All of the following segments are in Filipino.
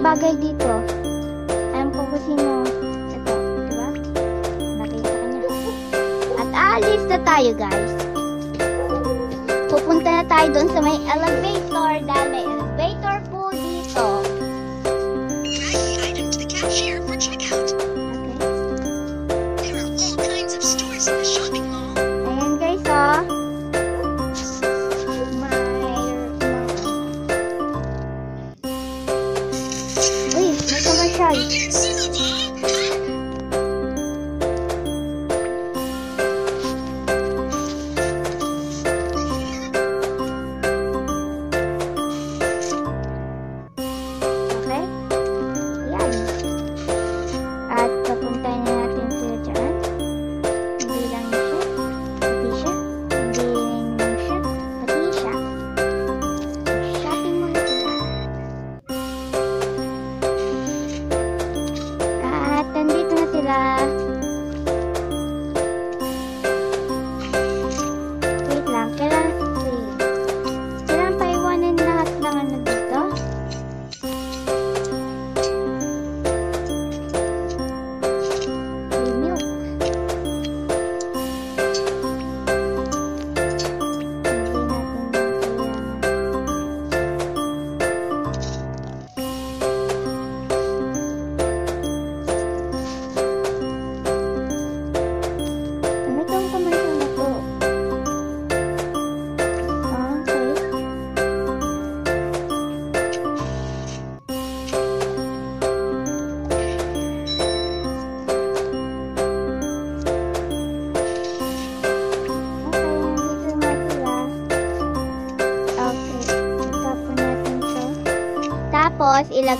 bagay dito. Alam ko kung sino. Ito, diba? Nakita niya. At alis na tayo, guys. Pupunta na tayo doon sa may elevator dahil may elevator.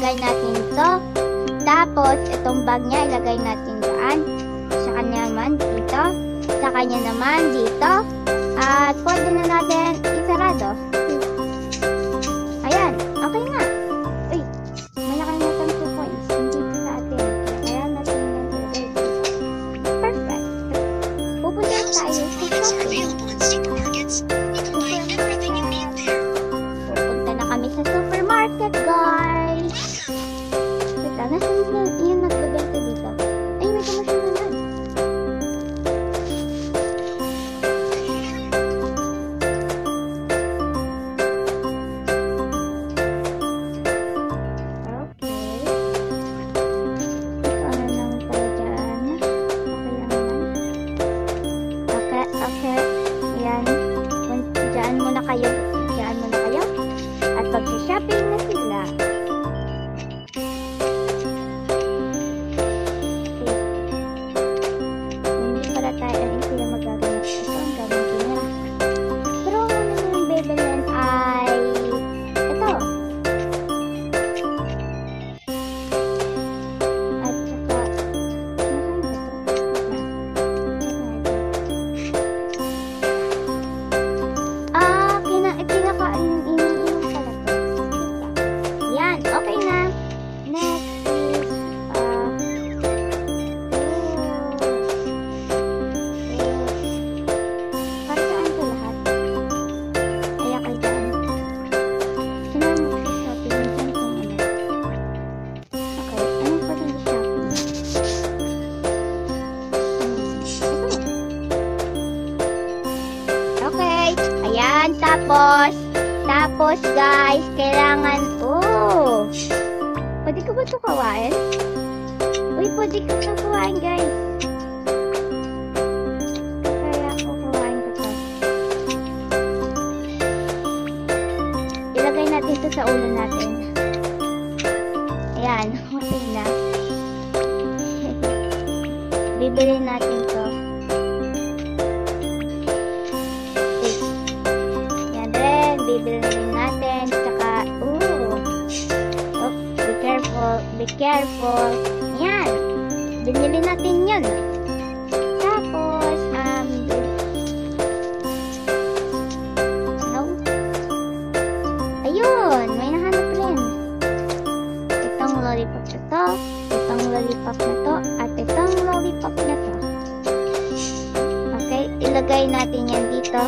ilagay natin ito. Tapos, itong bag niya, ilagay natin dyan. Sa kanya naman, dito. Sa kanya naman, dito. At pwede na natin isarado. Be careful. Yan. Binili natin yun. Tapos, um, no? Ayun, may nahanap rin. Itong lollipop na to, itong lollipop na to, at itong lollipop na to. Okay, ilagay natin yan dito.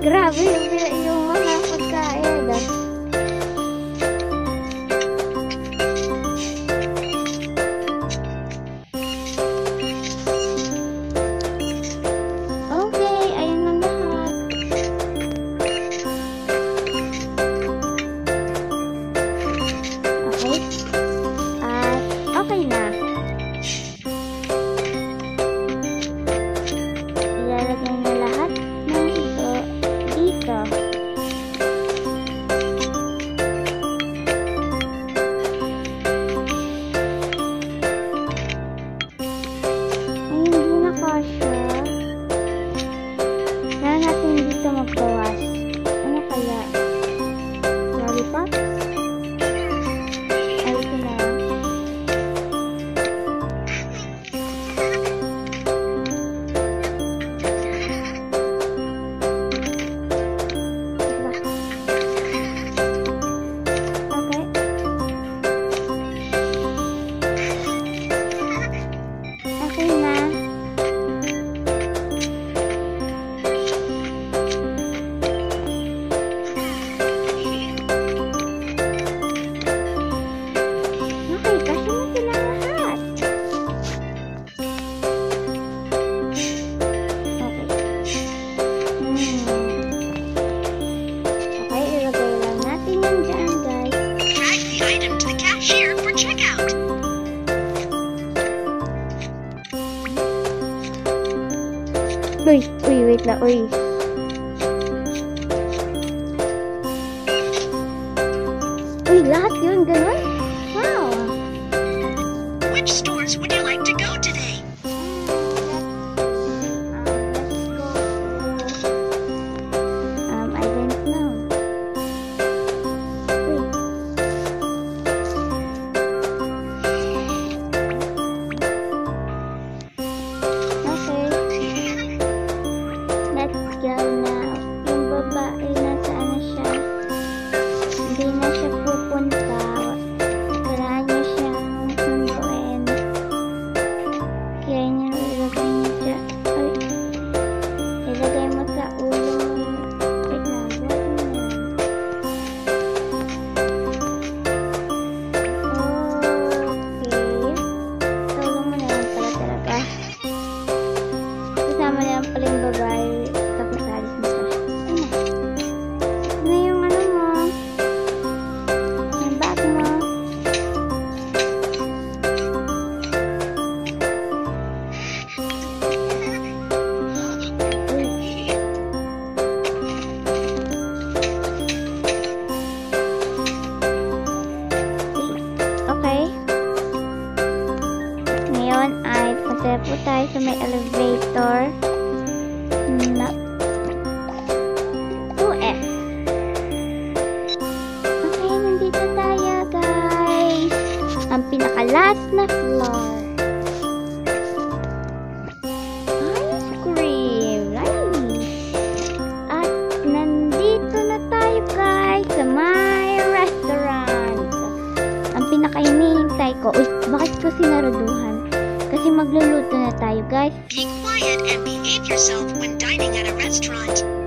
Гравили. wait lang. Uy, Na 2F. Okay, nandito tayo guys. Ang pinaka-last na floor. Ice cream. Nice. At nandito na tayo guys sa my restaurant. Ang pinaka-hinihintay ko. Bakit ko sinaraduhan? Kasi magluluto na tayo guys. Be quiet and behave yourself when dining at a restaurant.